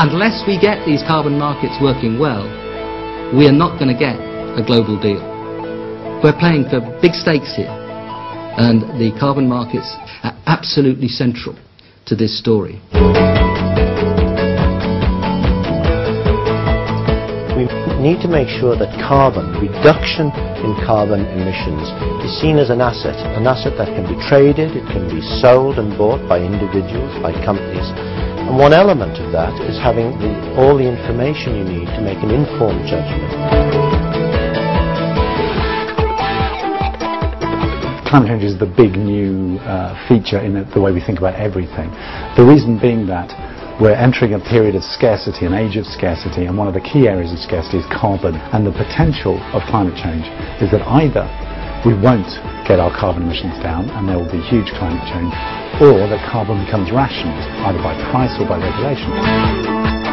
unless we get these carbon markets working well, we are not going to get a global deal. We're playing for big stakes here, and the carbon markets are absolutely central to this story. We need to make sure that carbon, reduction in carbon emissions, is seen as an asset, an asset that can be traded, it can be sold and bought by individuals, by companies. And one element of that is having the, all the information you need to make an informed judgment. Climate change is the big new uh, feature in the, the way we think about everything. The reason being that we're entering a period of scarcity, an age of scarcity, and one of the key areas of scarcity is carbon. And the potential of climate change is that either we won't get our carbon emissions down and there will be huge climate change, or that carbon becomes rationed, either by price or by regulation.